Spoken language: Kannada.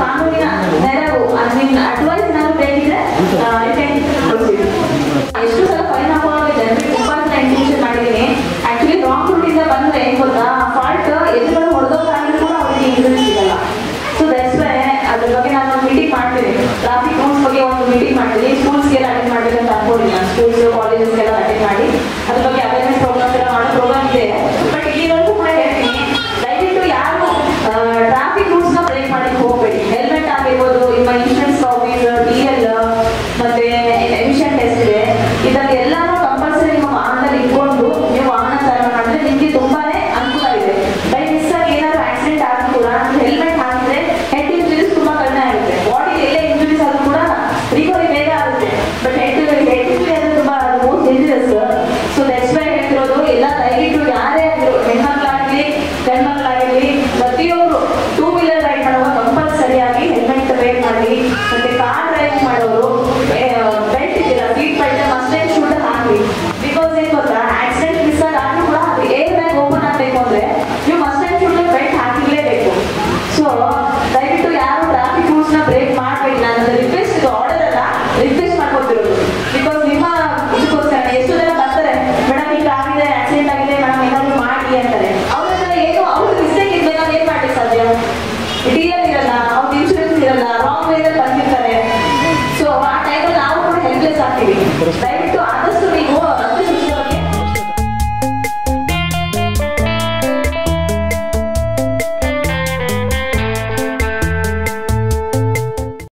ಕಾನೂನಿನ ನೆರವು ನಿಮ್ಮ ಅಡ್ವೈಸ್ ನಾನು ಬೇಕಿದ್ರೆ ಎಷ್ಟು ಸಲ ಫೈನ್ ಹಾಕೊಳ್ಳೋದು ಜನರಿಗೆ ತುಂಬಾ ಸಲ ಇಂಟಿಮೇಷನ್ ಮಾಡಿದ್ದೀನಿ. ಆಕ್ಚುಲಿ ರಾಂಗ್ ರೂಟ್ ಇಂದ ಬಂದ್ರೆ ಏನ್ ಗೊತ್ತಾ? ಫಾಲ್ಟ್ ಎದುರುಗಡೆ ಹೊಡೆದೋರಾಗಿ ಕೂಡ ಅವ್ರಿಗೆ ಇಂಟ್ರೆಸ್ಟ್ ಸಿಗಲ್ಲ. ಸೊ ದಟ್ಸ್ ವೇ ಅದ್ರ ಬಗ್ಗೆ ನಾನು ಒಂದು ಮೀಟಿಂಗ್ ಮಾಡ್ತೀನಿ. ಟ್ರಾಫಿಕ್ ರೂಲ್ಸ್ ಬಗ್ಗೆ ಒಂದು ಮೀಟಿಂಗ್ ಮಾಡ್ತೀನಿ. ಸ್ಕೂಲ್ಸ್ಗೆಲ್ಲ lá, ele vai activismo.